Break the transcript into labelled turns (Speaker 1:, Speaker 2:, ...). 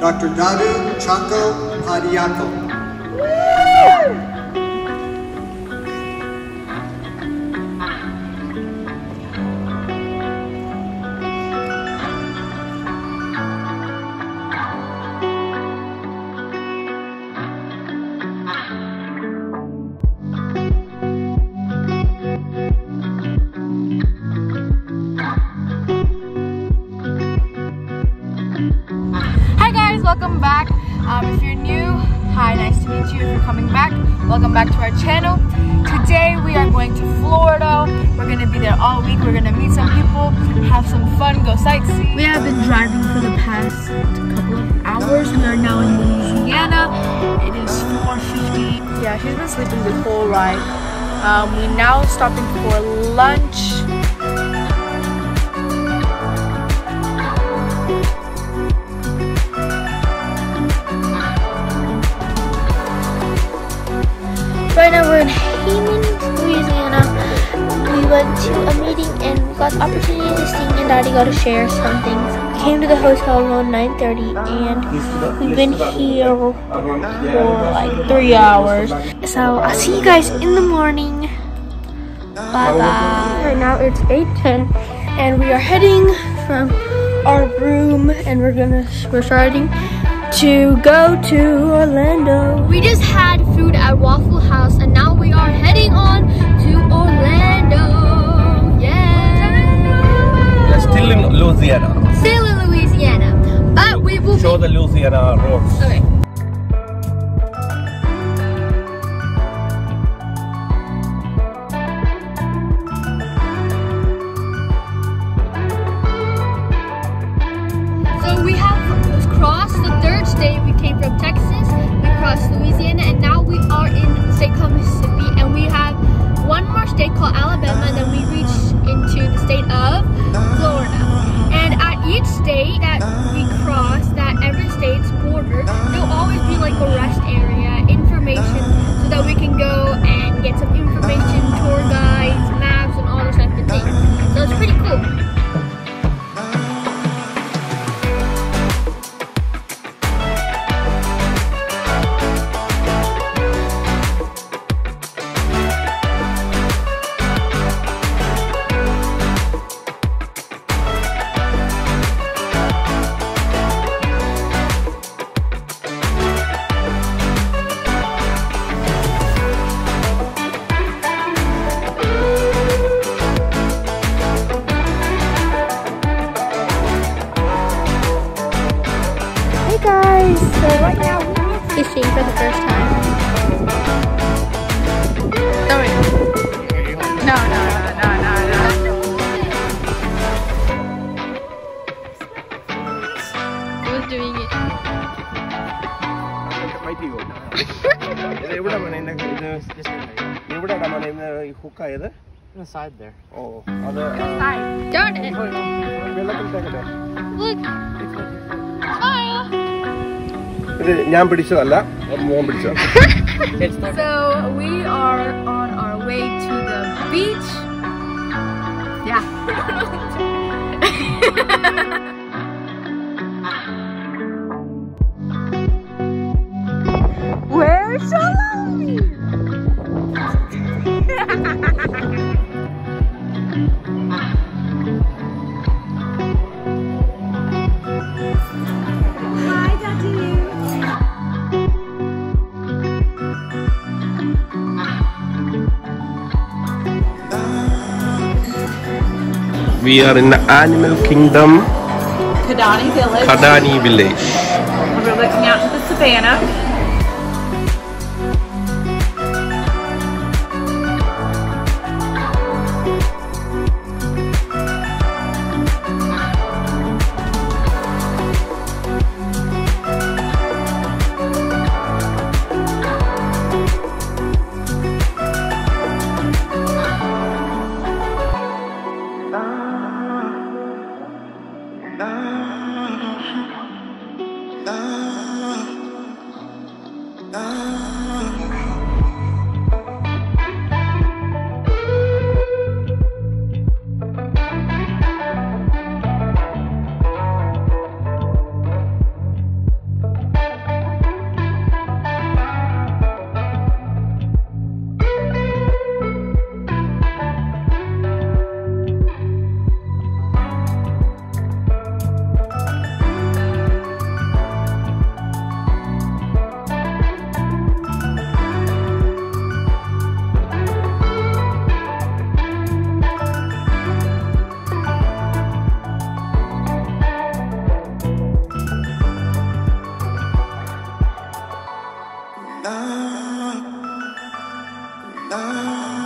Speaker 1: Dr. Dadu Chaco Padiaco.
Speaker 2: Hi, nice to meet you. If you're coming back, welcome back to our channel. Today we are going to Florida. We're gonna be there all week. We're gonna meet some people, have some fun, go sightseeing. We have been driving for the past couple of hours. We are now in Louisiana. It is 4:50. Yeah, she's been sleeping the whole ride. Um, we now stopping for lunch.
Speaker 3: Right now we're in Hammond, Louisiana. We went to a meeting and got the opportunity to sing and Daddy got to share some things. We came to the hotel around 9.30 and we've been here for like three hours. So I'll see you guys in the morning. Bye bye. Right now it's 8.10 and we are heading from our room and we're gonna, we're starting to go to Orlando. We just had food at Waffle House and now we are heading on to Orlando. Yeah.
Speaker 4: We're still in Louisiana.
Speaker 3: Still in Louisiana. But we will
Speaker 4: Show
Speaker 3: be
Speaker 4: the Louisiana roads.
Speaker 3: Okay. State So right now we're fishing for the first time.
Speaker 2: Sorry. No, no, no, no, no, no. He doing it.
Speaker 4: In the side there. Oh, other. Uh,
Speaker 5: side.
Speaker 3: Darn it. Look. Smile.
Speaker 4: ഇത് ഞാൻ പിടിച്ചതല്ല മോൻ പിടിച്ചതാണ്
Speaker 2: So we are on our way to the beach. Yeah. Where's Shalom?
Speaker 4: We are in the animal kingdom
Speaker 6: Kadani Village.
Speaker 4: Kadani village
Speaker 6: We're looking out to the savannah.
Speaker 5: nah, nah.